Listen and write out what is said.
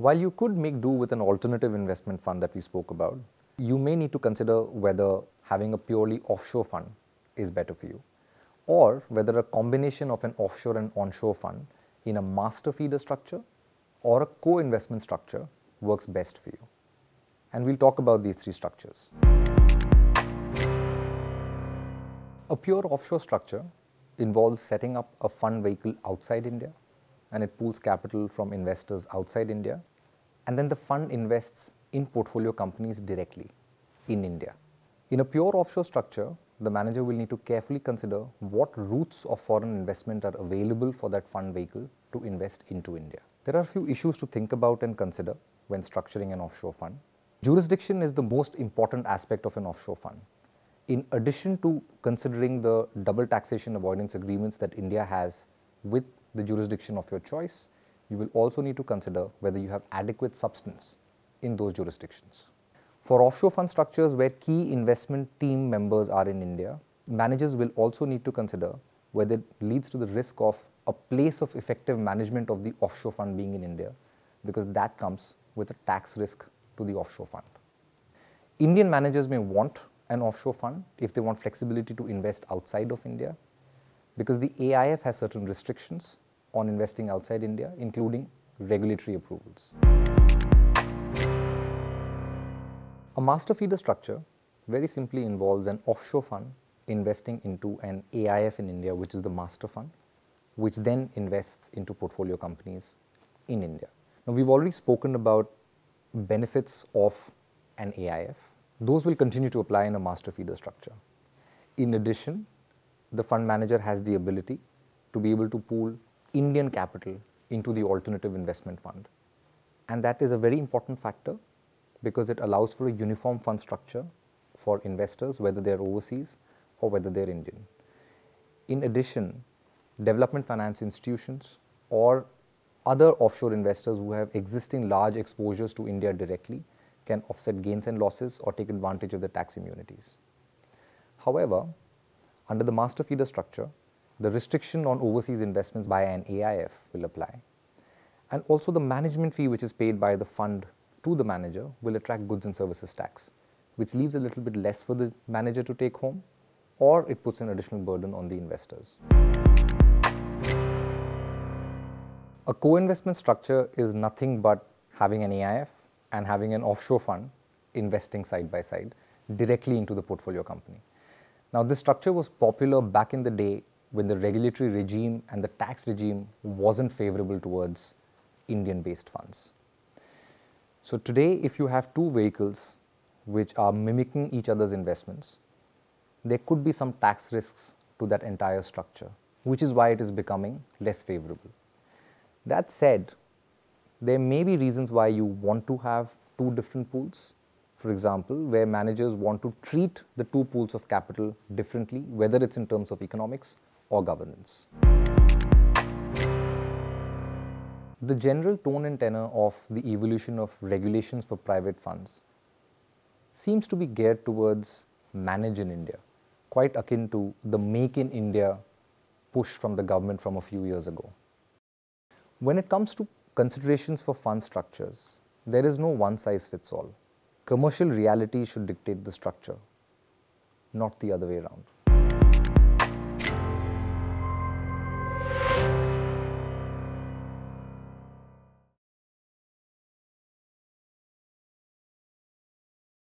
While you could make do with an alternative investment fund that we spoke about, you may need to consider whether having a purely offshore fund is better for you, or whether a combination of an offshore and onshore fund in a master feeder structure or a co-investment structure works best for you. And we'll talk about these three structures. A pure offshore structure involves setting up a fund vehicle outside India and it pools capital from investors outside India and then the fund invests in portfolio companies directly in India. In a pure offshore structure, the manager will need to carefully consider what routes of foreign investment are available for that fund vehicle to invest into India. There are a few issues to think about and consider when structuring an offshore fund. Jurisdiction is the most important aspect of an offshore fund. In addition to considering the double taxation avoidance agreements that India has with the jurisdiction of your choice, you will also need to consider whether you have adequate substance in those jurisdictions. For offshore fund structures where key investment team members are in India, managers will also need to consider whether it leads to the risk of a place of effective management of the offshore fund being in India, because that comes with a tax risk to the offshore fund. Indian managers may want an offshore fund if they want flexibility to invest outside of India, because the AIF has certain restrictions on investing outside India, including regulatory approvals. A master feeder structure very simply involves an offshore fund investing into an AIF in India, which is the master fund, which then invests into portfolio companies in India. Now, we've already spoken about benefits of an AIF. Those will continue to apply in a master feeder structure. In addition, the fund manager has the ability to be able to pool Indian capital into the alternative investment fund. And that is a very important factor because it allows for a uniform fund structure for investors, whether they're overseas or whether they're Indian. In addition, development finance institutions or other offshore investors who have existing large exposures to India directly can offset gains and losses or take advantage of the tax immunities. However, under the master feeder structure, the restriction on overseas investments by an AIF will apply. And also the management fee which is paid by the fund to the manager will attract goods and services tax, which leaves a little bit less for the manager to take home or it puts an additional burden on the investors. A co-investment structure is nothing but having an AIF and having an offshore fund investing side by side directly into the portfolio company. Now, this structure was popular back in the day when the regulatory regime and the tax regime wasn't favorable towards Indian based funds. So, today, if you have two vehicles which are mimicking each other's investments, there could be some tax risks to that entire structure, which is why it is becoming less favorable. That said, there may be reasons why you want to have two different pools for example, where managers want to treat the two pools of capital differently, whether it's in terms of economics or governance. The general tone and tenor of the evolution of regulations for private funds seems to be geared towards manage in India, quite akin to the make in India push from the government from a few years ago. When it comes to considerations for fund structures, there is no one size fits all. Commercial reality should dictate the structure, not the other way around.